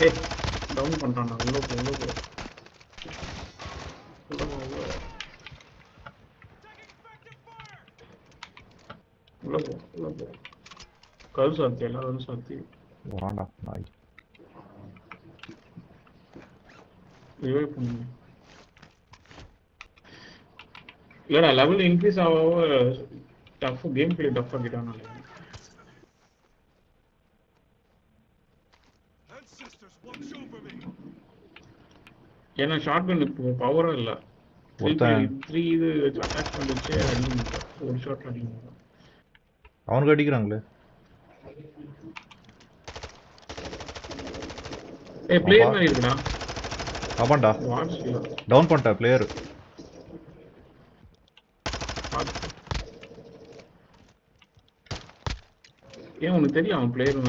ஏய் டவுன் பண்றான் உள்ள போ உள்ள போ. உள்ள போ உள்ள போ. உள்ள போ உள்ள போ. கரு சாத்தி எல்லாரும் சாத்தி. வாடா நாய் ரிவைவ் இல்லடா லெவல் இன்க்ரீஸ் ஆக டஃப் கேம் பிளே டஃப் ஆகிட்டான் ஏன்னா ஷார்ட் கன் இப்போ பவரும் இல்லை. த்ரீ இது அட்டாக் பண்ணிச்சு ஒரு ஷாட் அடிக்க முடியல. அவனுக்கு அடிக்கிறாங்களே? ஏய் பிளேயர் மாதிரி இருக்குடா. வாட்ச் டவுன் பண்ணிட்டேன் பிளேயர் ஏன் உனக்கு தெரியும் அவன் பிளேயர்